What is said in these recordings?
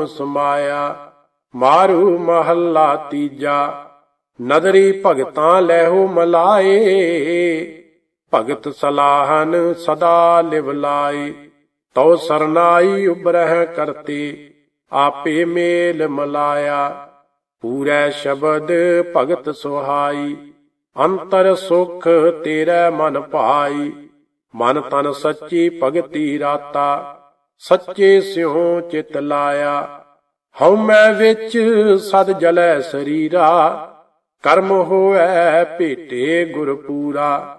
ਸਮਾਇਆ, ਮਾਰੂ ਮਹੱਲਾ ਤੀਜਾ, ਨਦਰੀ ਭਗਤਾਂ ਲੈਹੋ ਮਲਾਏ। ਭਗਤ ਸਲਾਹਨ ਸਦਾ ਲਿਵ ਲਾਏ, ਤਉ ਸਰਨਾਈ ਉਬਰਹਿ ਕਰਤੇ, ਆਪੇ ਮੇਲ ਮਲਾਇਆ। ਪੂਰੇ ਸ਼ਬਦ ਭਗਤ ਸੁਹਾਈ, ਅੰਤਰ ਸੁਖ ਤੇਰੇ ਮਨ ਭਾਈ। ਮਨ ਤਨ ਸੱਚੀ ਭਗਤੀ ਰਾਤਾ ਸੱਚੇ ਸਿਉ ਚਿਤ ਲਾਇਆ। ਹਉ ਮੈਂ ਵਿੱਚ ਸਦ ਜਲੈ ਸਰੀਰਾ। ਕਰਮ ਹੋਐ ਭੇਟੇ ਗੁਰ ਪੂਰਾ।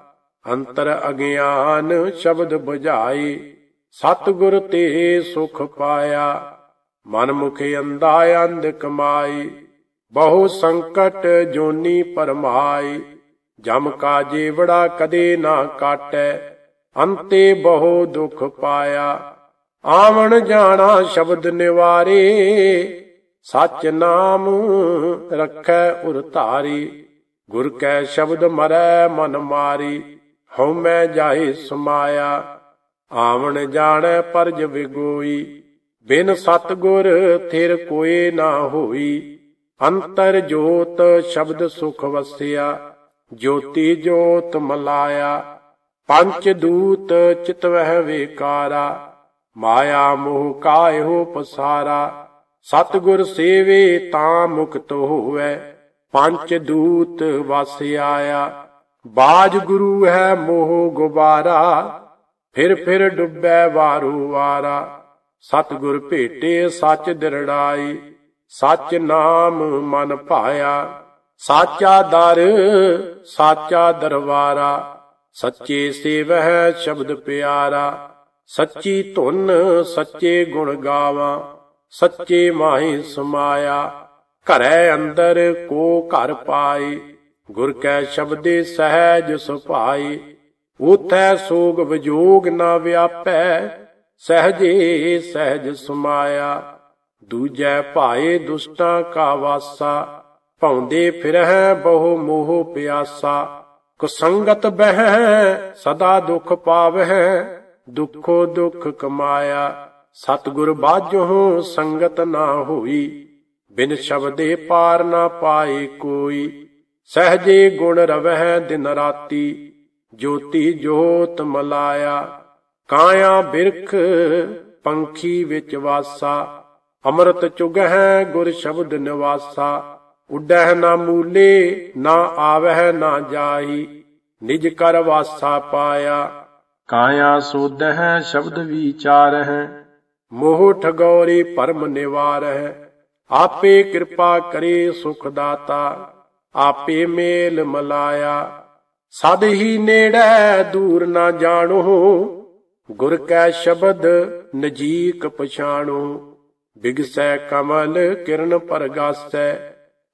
ਅੰਤਰ ਅਗਿਆਨ ਸ਼ਬਦ 부ਝਾਈ ਸਤ ਗੁਰ ਤੇ ਸੁਖ ਪਾਇਆ। ਮਨ ਮੁਖ ਅੰਦਾ ਅੰਧ ਕਮਾਈ ਬਹੁ ਸੰਕਟ ਜੋਨੀ ਪਰਮਾਈ ਜਮ ਕਾ ਜੀਵੜਾ ਕਦੇ ਨਾ ਕਾਟੈ। ਅੰਤੇ ਬਹੁ ਦੁਖ ਪਾਇਆ। ਆਵਣ ਜਾਣਾ ਸ਼ਬਦ ਨਿਵਾਰੇ, ਸਚ ਨਾਮ ਰੱਖੈ ਉਰ ਧਾਰੀ। ਗੁਰ ਕੈ ਸ਼ਬਦ ਮਰੈ ਮਨ ਮਾਰੀ, ਹਉ ਮੈਂ ਜਾਏ ਸਮਾਇਆ। ਆਵਣ ਜਾਣੈ ਪਰਜ ਵਿਗੋਈ, ਬਿਨ ਸਤ ਗੁਰ ਥਿਰ ਕੋਏ ਨਾ ਹੋਈ। ਅੰਤਰ ਜੋਤ ਸ਼ਬਦ ਸੁਖ ਵਸਿਆ, ਜੋਤੀ ਜੋਤ ਮਲਾਇਆ। ਪੰਚ ਦੂਤ ਚਿਤਵਹਿ ਵੇਕਾਰਾ ਮਾਇਆ ਮੋਹ ਕਾਇਓ ਪਸਾਰਾ, ਸਤਗੁਰ ਸੇਵੇ ਤਾਂ ਮੁਕਤ ਹੋਵੇ। ਪੰਚ ਦੂਤ ਵਸ ਆਇਆ, ਬਾਜ ਗੁਰੂ ਹੈ ਮੋਹ ਗੁਬਾਰਾ। ਫਿਰ ਫਿਰ ਡੁੱਬੈ ਵਾਰੂ ਵਾਰਾ, ਸਤਗੁਰ ਭੇਟੇ ਸੱਚ ਦਿਰੜਾਈ। ਸੱਚ ਨਾਮ ਮਨ ਭਾਇਆ, ਸਾਚਾ ਦਰ, ਸਾਚਾ ਦਰਬਾਰਾ ਸੱਚੇ ਸੇਵਹਿ ਸ਼ਬਦ ਪਿਆਰਾ। ਸੱਚੀ ਧੁਨ ਸੱਚੇ ਗੁਣ ਗਾਵਾਂ, ਸੱਚੇ ਮਾਹੀ ਸਮਾਇਆ। ਘਰੈ ਅੰਦਰ ਕੋ ਘਰ ਪਾਈ ਗੁਰ ਕੈ ਸ਼ਬਦੇ ਸਹਿਜ ਸੁਭਾਈ ਉਥੈ ਸੋਗ ਵਿਜੋਗ ਨਾ ਵਿਆਪੈ, ਸਹਜੇ ਸਹਿਜ ਸਮਾਇਆ। ਦੂਜੈ ਭਾਏ ਦੁਸ਼ਟਾਂ ਕਾ ਵਾਸਾ, ਭੌਂਦੇ ਫਿਰਹਿ ਬਹੁ ਮੋਹ ਪਿਆਸਾ। ਕੁਸੰਗਤ ਬਹਿ, ਸਦਾ ਦੁਖ ਪਾਵਹਿ ਦੁੱਖੋ ਦੁੱਖ ਕਮਾਇਆ, ਸਤਿਗੁਰ ਬਾਝੋ ਸੰਗਤ ਨਾ ਹੋਈ, ਬਿਨ ਸ਼ਬਦੇ ਪਾਰ ਨਾ ਪਾਏ ਕੋਈ। ਸਹਜੇ ਗੁਣ ਰਵਹਿ ਦਿਨ ਰਾਤੀ, ਜੋਤੀ ਜੋਤ ਮਲਾਇਆ। ਕਾਇਆ ਬਿਰਖ ਪੰਖੀ ਵਿੱਚ ਵਾਸਾ, ਅੰਮ੍ਰਿਤ ਚੁਗਹਿ ਗੁਰ ਸ਼ਬਦ ਨਿਵਾਸਾ। ਉੱਡਹਿ ਨਾ ਮੂਲੇ, ਨਾ ਆਵਹਿ ਨਾ ਜਾਈ ਨਿਜ ਕਰ ਵਾਸਾ ਪਾਇਆ। ਕਾਇਆ ਸੋਧਹਿ ਸ਼ਬਦ ਵਿਚਾਰਹਿ, ਮੋਹ ਠਗੌਰੀ ਪਰਮ ਨਿਵਾਰਹਿ, ਆਪੇ ਕਿਰਪਾ ਕਰੇ ਸੁਖ ਦਾਤਾ, ਆਪੇ ਮੇਲ ਮਲਾਇਆ। ਸਦ ਹੀ ਨੇੜੇ ਦੂਰ ਨਾ ਜਾਣੋ, ਗੁਰ ਕੈ ਸ਼ਬਦ ਨਜੀਕ ਪਛਾਣੋ। ਬਿਗਸੈ ਕਮਲ ਕਿਰਨ ਪਰਗਾਸੈ,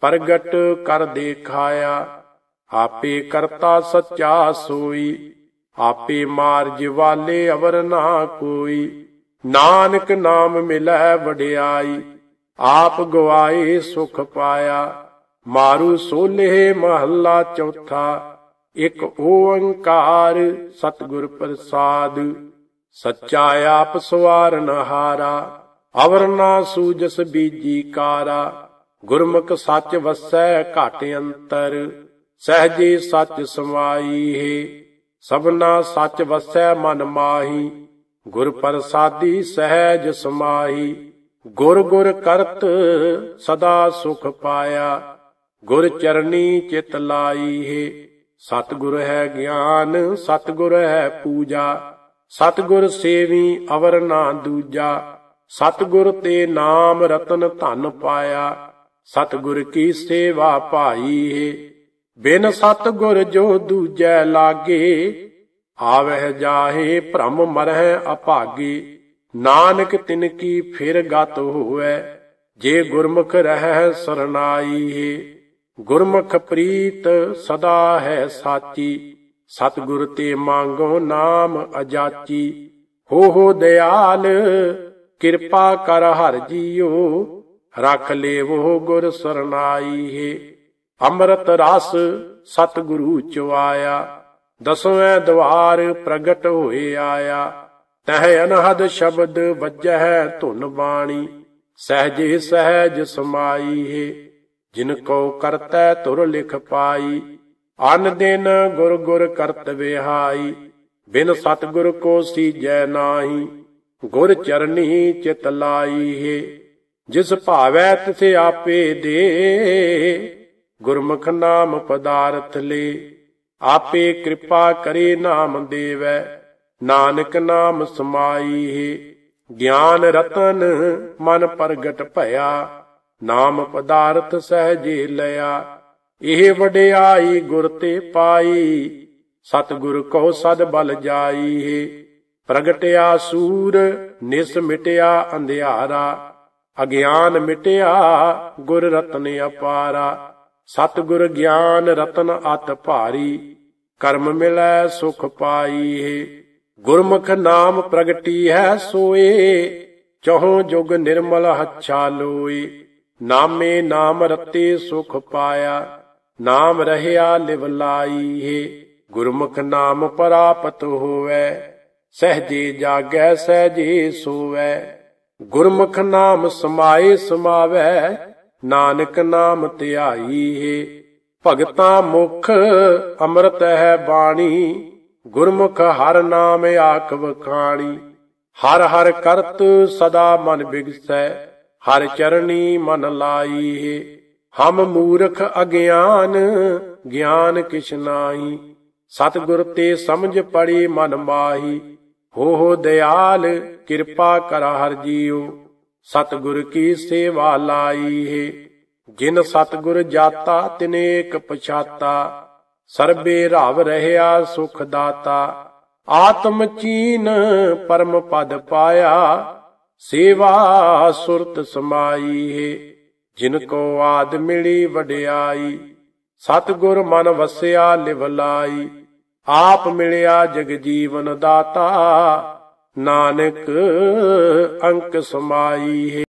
ਪ੍ਰਗਟ ਕਰ ਦੇਖਾਇਆ। ਆਪੇ ਕਰਤਾ ਸੱਚਾ ਸੋਈ ਆਪੇ ਮਾਰ ਜਿਵਾਲੇ ਅਵਰ ਨਾ ਕੋਈ। ਨਾਨਕ ਨਾਮ ਮਿਲੈ ਵਡਿਆਈ, ਆਪ ਗਵਾਏ ਸੁਖ ਪਾਇਆ। ਮਾਰੂ ਸੋਲੇ ਮਹੱਲਾ ਚੌਥਾ, ਇਕ ਓੰਕਾਰ ਸਤਿਗੁਰ ਪ੍ਰਸਾਦ। ਸੱਚਾ ਆਪ ਸਵਾਰਨ ਹਾਰਾ ਅਵਰ ਨਾ ਸੂਜਸ ਬੀਜੀ ਕਾਰਾ। ਗੁਰਮੁਖ ਸੱਚ ਵਸੈ ਘਟ ਅੰਤਰ, ਸਹਜੇ ਸੱਚ ਸਮਾਈ ਹੈ। ਸਭਨਾ ਸੱਚ ਵਸੈ ਮਨ ਮਾਹੀ, ਗੁਰ ਪ੍ਰਸਾਦੀ ਸਹਿਜ ਸਮਾਈ ਗੁਰ ਗੁਰ ਕਰਤ ਸਦਾ ਸੁਖ ਪਾਇਆ, ਗੁਰ ਚਰਨੀ ਚਿਤ ਲਾਈ ਹੈ। ਸਤਿਗੁਰ ਹੈ ਗਿਆਨ, ਸਤਿਗੁਰ ਹੈ ਪੂਜਾ, ਸਤਿਗੁਰ ਸੇਵੀ ਅਵਰ ਨਾ ਦੂਜਾ। ਸਤਿਗੁਰ ਤੇ ਨਾਮ ਰਤਨ ਧਨ ਪਾਇਆ, ਸਤਿਗੁਰ ਕੀ ਸੇਵਾ ਭਾਈ ਹੈ। ਬਿਨ ਸਤਿਗੁਰ ਜੋ ਦੂਜੈ ਲਾਗੇ, ਆਵਹਿ ਜਾਹੇ ਭ੍ਰਮ ਮਰਹਿ ਅਭਾਗੀ। ਨਾਨਕ ਤਿਨ ਕੀ ਫਿਰ ਗਤ ਹੋਵੇ, ਜੇ ਗੁਰਮੁਖ ਰਹਿ ਸਰਨਾਈ ਹੈ ਗੁਰਮੁਖ ਪ੍ਰੀਤ ਸਦਾ ਹੈ ਸਾਚੀ, ਸਤਿਗੁਰ ਤੇ ਮੰਗੋ ਨਾਮ ਅਜਾਚੀ। ਹੋ ਹੋ ਦਿਆਲ, ਕਿਰਪਾ ਕਰ ਹਰ ਜੀਓ, ਰਖ ਲੇਵੋ ਗੁਰ ਸਰਨਾਈ ਹੈ ਅੰਮ੍ਰਿਤ ਰਸ ਸਤਿਗੁਰੂ ਚਵਾਇਆ ਦਸਵੇਂ ਦਵਾਰ ਪ੍ਰਗਟ ਹੋਏ ਆਇਆ। ਤਹਿ ਅਨਹਦ ਸ਼ਬਦ ਵੱਜਹਿ ਧੁਨ ਬਾਣੀ, ਸਹਜੇ ਸਹਿਜ ਸਮਾਈ ਹੈ ਜਿਨ ਕੋ ਕਰਤੈ ਤੁਰ ਲਿਖ ਪਾਈ, ਅਨ ਦਿਨ ਗੁਰ ਗੁਰ ਕਰਤ ਵਿਹਾਈ। ਬਿਨ ਸਤਗੁਰ ਕੋ ਸੀਜੈ ਨਾਹੀ, ਗੁਰ ਚਰਨੀ ਚਿਤ ਲਾਈ ਹੈ ਜਿਸ ਭਾਵੈ ਤਿਸੇ ਆਪੇ ਦੇ ਗੁਰਮੁਖ ਨਾਮ ਪਦਾਰਥ ਲੇ, ਆਪੇ ਕਿਰਪਾ ਕਰੇ ਨਾਮ ਦੇਵੈ, ਨਾਨਕ ਨਾਮ ਸਮਾਈ ਹੈ। ਗਿਆਨ ਰਤਨ ਮਨ ਪ੍ਰਗਟ ਭਇਆ, ਨਾਮ ਪਦਾਰਥ ਸਹਜੇ ਲਿਆ। ਇਹ ਵਡਿਆਈ ਗੁਰ ਤੇ ਪਾਈ, ਸਤਿਗੁਰ ਕੋ ਸਦ ਬਲ ਜਾਈ ਹੈ। ਪ੍ਰਗਟਿਆ ਸੂਰ ਨਿਸ ਮਿਟਿਆ ਅੰਧਿਆਰਾ, ਅਗਿਆਨ ਮਿਟਿਆ ਗੁਰ ਰਤਨ ਅਪਾਰਾ। ਸਤਿਗੁਰ ਗਿਆਨ ਰਤਨ ਅਤ ਭਾਰੀ, ਕਰਮ ਮਿਲੈ ਸੁਖ ਪਾਈ। ਹੈ ਗੁਰਮੁਖ ਨਾਮ ਪ੍ਰਗਟੀ ਹੈ ਸੋਏ, ਚਹੋ ਜੁਗ ਨਿਰਮਲ ਹੱਛਾ ਲੋਏ। ਨਾਮੇ ਨਾਮ ਰਤੇ ਸੁਖ ਪਾਇਆ, ਨਾਮ ਰਹਿਆ ਲਿਵ ਲਾਈ। ਹੈ ਗੁਰਮੁਖ ਨਾਮ ਪ੍ਰਾਪਤ ਹੋਵੇ, ਸਹਜੇ ਜਾਗੈ ਸਹਜੇ ਸੋਵੈ। ਗੁਰਮੁਖ ਨਾਮ ਸਮਾਏ ਸਮਾਵੈ ਨਾਨਕ ਨਾਮ ਧਿਆਈ ਹੈ। ਭਗਤਾ ਮੁਖ ਅੰਮ੍ਰਿਤ ਹੈ ਬਾਣੀ, ਗੁਰਮੁਖ ਹਰ ਨਾਮ ਆਖ ਵਖਾਣੀ। ਹਰ ਹਰ ਕਰਤ ਸਦਾ ਮਨ ਬਿਗਸੈ, ਹਰ ਚਰਣੀ ਮਨ ਲਾਈ ਹੈ। ਹਮ ਮੂਰਖ ਅਗਿਆਨ, ਗਿਆਨ ਕਿਛ ਨਾਹੀ। ਸਤਿਗੁਰ ਤੇ ਸਮਝ ਪੜੀ ਮਨ ਮਾਹੀ। ਹੋ ਹੋ ਦਿਆਲ ਕਿਰਪਾ ਕਰ ਹਰ ਜੀਓ ਸਤਿਗੁਰ ਕੀ ਸੇਵਾ ਲਾਈ ਹੈ? ਜਿਨ ਸਤਿਗੁਰ ਜਾਤਾ ਤਿਨੇਕ ਪਛਾਤਾ। ਸਰਬੇ ਰਵ ਰਹਿਆ ਸੁਖ ਦਾਤਾ। ਆਤਮ ਚੀਨ ਪਰਮ ਪਦ ਪਾਇਆ। ਸੇਵਾ ਸੁਰਤ ਸਮਾਈ ਹੈ। ਜਿਨ ਕੋ ਆਦ ਮਿਲੀ ਵਡਿਆਈ। ਸਤਿਗੁਰ ਮਨ ਵਸਿਆ ਲਿਵ ਲਾਈ। ਆਪ ਮਿਲਿਆ ਜਗ ਜੀਵਨ ਦਾਤਾ। ਨਾਨਕ ਅੰਕ ਸਮਾਈ ਹੈ।